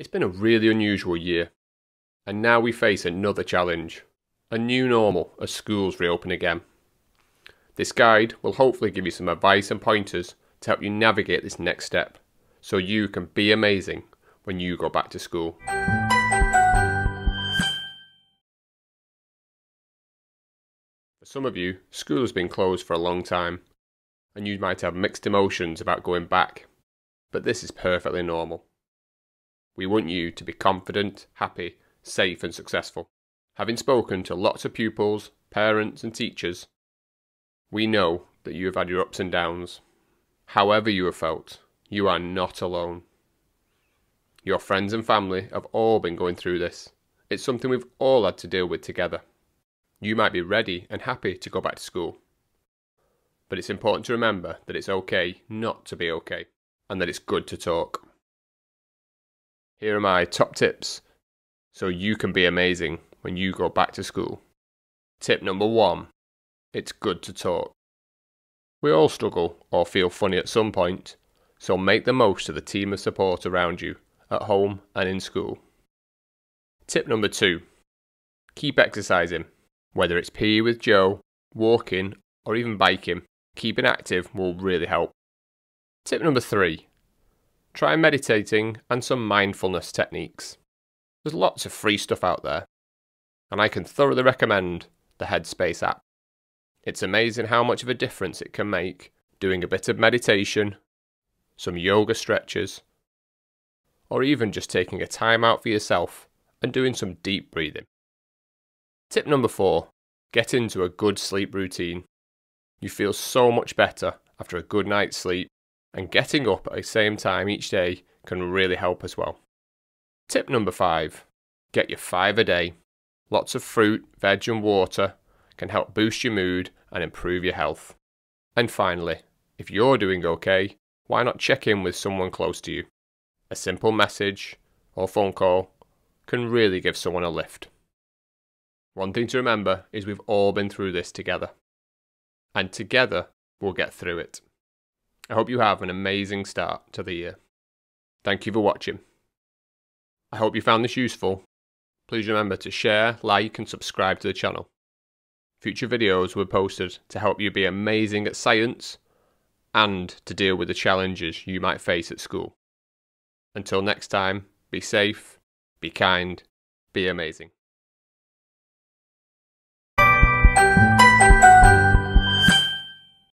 It's been a really unusual year, and now we face another challenge a new normal as schools reopen again. This guide will hopefully give you some advice and pointers to help you navigate this next step so you can be amazing when you go back to school. For some of you, school has been closed for a long time, and you might have mixed emotions about going back, but this is perfectly normal. We want you to be confident, happy, safe, and successful. Having spoken to lots of pupils, parents, and teachers, we know that you have had your ups and downs. However, you have felt, you are not alone. Your friends and family have all been going through this. It's something we've all had to deal with together. You might be ready and happy to go back to school. But it's important to remember that it's okay not to be okay, and that it's good to talk. Here are my top tips so you can be amazing when you go back to school. Tip number one it's good to talk. We all struggle or feel funny at some point, so make the most of the team of support around you at home and in school. Tip number two keep exercising. Whether it's PE with Joe, walking, or even biking, keeping active will really help. Tip number three try meditating and some mindfulness techniques. There's lots of free stuff out there, and I can thoroughly recommend the Headspace app. It's amazing how much of a difference it can make doing a bit of meditation, some yoga stretches, or even just taking a time out for yourself and doing some deep breathing. Tip number four get into a good sleep routine. You feel so much better after a good night's sleep, and getting up at the same time each day can really help as well. Tip number five get your five a day. Lots of fruit, veg, and water can help boost your mood and improve your health. And finally, if you're doing okay, why not check in with someone close to you? A simple message or phone call can really give someone a lift. One thing to remember is we've all been through this together. And together, we'll get through it. I hope you have an amazing start to the year. Thank you for watching. I hope you found this useful. Please remember to share, like, and subscribe to the channel. Future videos were posted to help you be amazing at science and to deal with the challenges you might face at school. Until next time, be safe, be kind, be amazing.